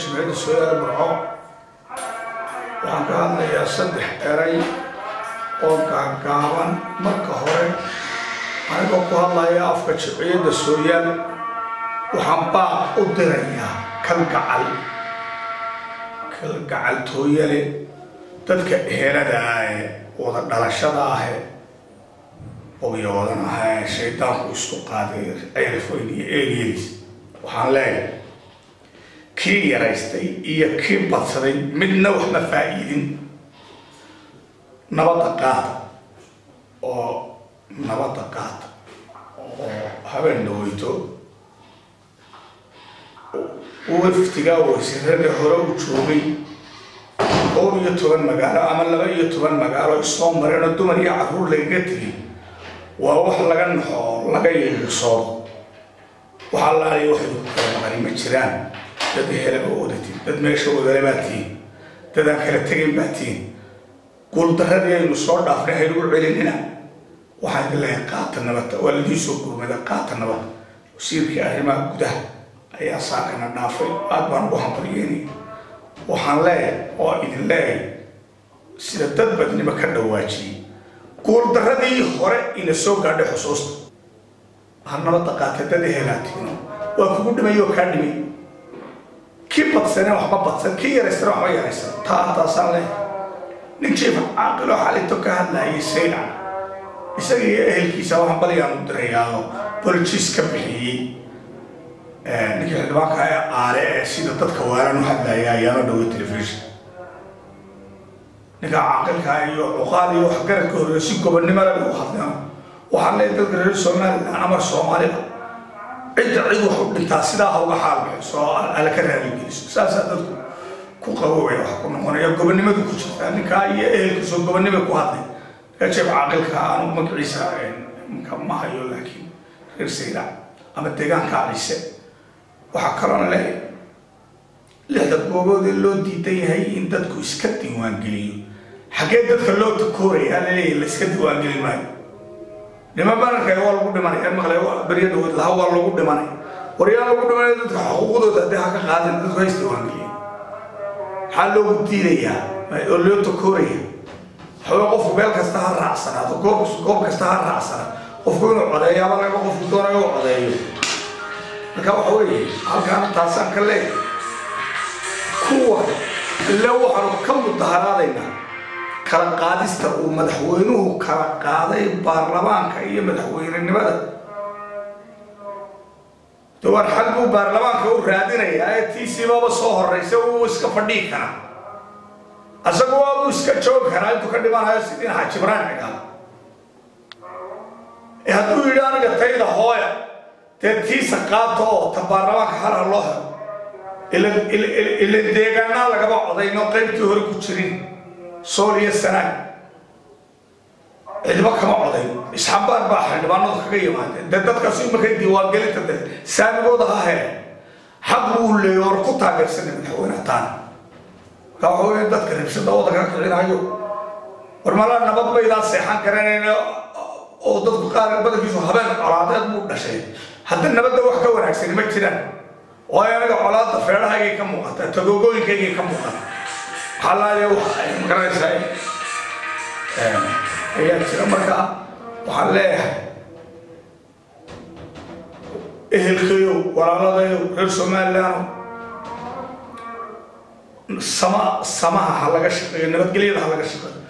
jimciyadda sooyaala burco waxaan ka hadlayaa saddex eray oo gaagaaban. Marka hore anigoo ku hadlaya afka jimciyadda sooyaal waxaan baaq u dirayaa kalgacal kalgacaltooyale dadka ehelada ah ee wada dhalashada ahe ogyoodan ah ee shaydaanku isku qaaday ceerifoyn iyo eelyadiis waxaan leeyahay kii yaraystay iyo kii badsaday midna waxma faa'iidin. Nabadda qaata oo nabadda qaata oo habeen dhaweyto waftigaa wasiirada hore u joogay dhowr iyo toban magaalo ama laba iyo toban magaalo isoo mareenoo dumar iyo carruur lagaga tegay waa wax laga naxo laga yeesoodo waxaa laaliya waxay ku kala maqani ma jiraan dad ehelaba wadatin dad meesha wadale baa tihiin dad aan kala tegin baa tihiin guuldaradii aynu soo dhaafnay haynugu celinina. Waxaan idin leeyahay qaata nabadda waa ladii soo gurmada qaata nabad. Wasiirkii arrimaha gudaha ayaa saakana dhaafay. Aad baan ugu hambalyeynaya waxaan leeyahay oo idin leeyahay sida dad badnimo ka dhawaajiyey. Guuldaradii hore ina soo gaadhay xusuusta. Ha nabadda qaata dad ehelaatiino waa kugu dhimay oo kaa dhimay kii badsane waxba badsan kii yaraystana waxba yaraysan taa taasaan leeyahay. Nin jiifa caaqiloo xalinto ka hadlayay saylan isaga iyo ehelkiisa waxaan balyaan u dirayaao bolojiis ka bixiyey ninka xildhibaanka ee aare ee sida dadka waalan u hadlaya ayaano dhawo telefishon ninka caaqilka iyo cuqaal iyo waxgaradka horeeyo si gobonnimada lagu hadleen waxaan leeyahay dadka reer amar soomaalida cidda cid wax u dhintaa sidaa ha uga xaal bixiso oo ala ka raaligeliso saasaa dadku ku qabowaya wax ku noqonaya gobonnimadu ku jirtaa. Ninkaa iyo ehelkiisoo gobonnima ku hadlay reejeeb caaqilka anugu magaciisa ma hayo laakiin reer sayda ama deegaanka alise waxaa kaloona leeyahay lixda goobood ee loo diidan yahay in dadku iska diiwaangeliyo xaggee dadka loo takoorayaa la leeyahay la iska diiwaangelin maayo niman banarka waa lagu dhimanaya maqlay berya dhawood laha waa lagu dhimanay waryaa lagu dhimanaya dadka xuquuqdooda haddii ha ka qaadin dadku ha isdiiwaangeliya maxaa loogu diidayaa oo loo takooraya waxawey qofku meel kasta ha raacsanaado goob goob kasta ha raacsanaado qofku inuu codeeyo ama laga qofku doonayo u codeeyo marka waxa weeye halkaana taasaan ka leeyahay kuwa ile waxaanu ka mudaharaadaynaa kala qaadista uu madaxweynuhu kala qaaday baarlamaanka iyo madaxweynenimada. De war xag buu baarlamaanka u raadinayaa ee tiisiibaba soo horeysa uu iska fadhii karaa. Asagu waabuu iska joogi karaa intuu ka dhimanayo sidii xaajibraan cidhaa ee hadduu yidhi aniga tayda hooya dee tiisa qaato oo ta baarlamaanka halha loo helo. Ila deegaanaa lagaba codayno qaybtii hore ku jirin sool iyo sanaag. Cidba kama codayn isxambaar baa xildhibaanadu kaga yimaadeen. Dee dadkaas imarkay diiwaangelinta de saamigooda ha hele xaq buu leeyo war ku taageersana madaxweyne taana marka waxa weeye dadka rabshada waddanka ka kicinayo. War malaa nabad baydaa seexan garanayna oo dadku qaar badankiisu habeen colaadeed buu dhashay. Hadda nabadda wax ka wanaagsani ma jiraan. Waayo anaga colaadda feedhahaygay ka muuqata tagoogooyinkaygay ka muuqata xalaaya ma garanaysaa ayaa jira marka waxaan leeyahay ehelkayo walaaladayo reer somaliland sama samaha ha laga shaqeeyo nabadgelyada ha laga shaqeeyo